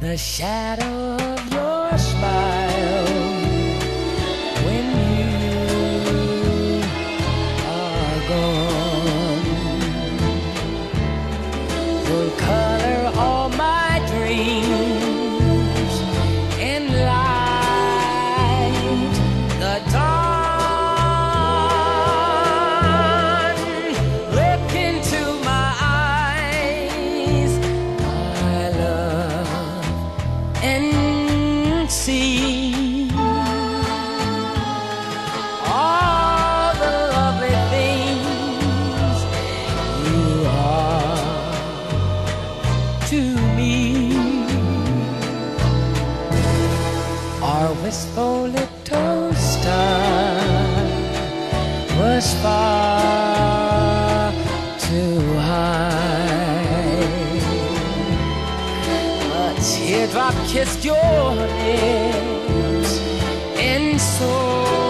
the shadow of your smile and see all the lovely things you are to me. Our wistful little star was far teardrop kissed your lips, and so.